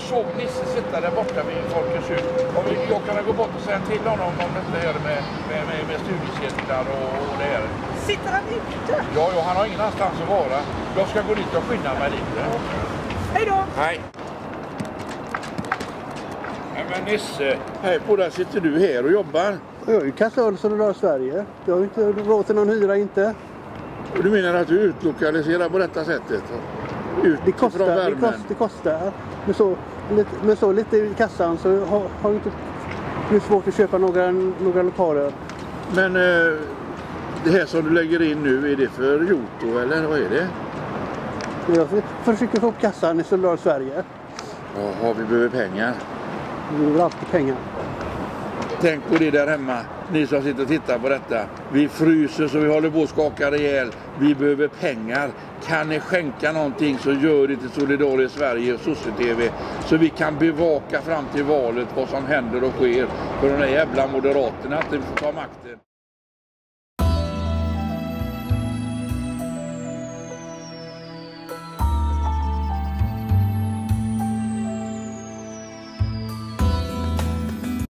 såg Nisse sitta där borta vid Folkets hus. Om vi- Jag kan gå bort och säga till honom om detta här med, med, med, med studiecirklar och, och det här. Sitter han ute? Ja, ja, han har ingen annanstans att vara. Jag ska gå dit och skynda mig lite. Hej då! Nej. Nej men Nisse, här på där sitter du här och jobbar. Jag är ju kassör så det rör Sverige. Jag har inte råd till någon hyra inte. Och du menar att du är utlokaliserad på detta sättet? Ut Det kostar. Det, värmen? kost, det kostar. Men så, lite, men så lite i kassan så har, har det inte det är svårt att köpa några, några lokaler. Men eh, det här som du lägger in nu, är det för Joto eller vad är det? Jag försöker få upp kassan i Solidar Sverige. Jaha, vi behöver pengar. Vi behöver alltid pengar. Tänk på det där hemma, ni som sitter och tittar på detta. Vi fryser så vi håller på att skaka ihjäl. Vi behöver pengar. Kan ni skänka någonting så gör det till Solidar Sverige och Sosse-TV. Så vi kan bevaka fram till valet vad som händer och sker. För de där jävla moderaterna att de får ta makten.